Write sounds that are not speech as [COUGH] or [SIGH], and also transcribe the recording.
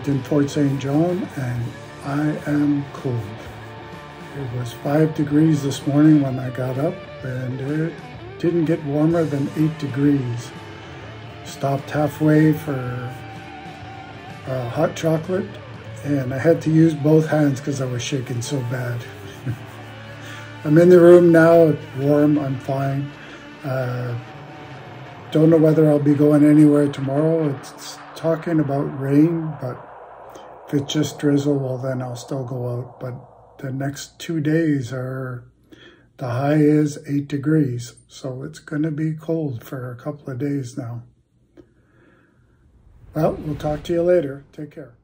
lived in Fort St. John and I am cold. It was five degrees this morning when I got up and it didn't get warmer than eight degrees. Stopped halfway for uh, hot chocolate and I had to use both hands because I was shaking so bad. [LAUGHS] I'm in the room now, warm, I'm fine. Uh, don't know whether I'll be going anywhere tomorrow. It's talking about rain, but if it's just drizzle, well, then I'll still go out. But the next two days are, the high is eight degrees. So it's going to be cold for a couple of days now. Well, we'll talk to you later. Take care.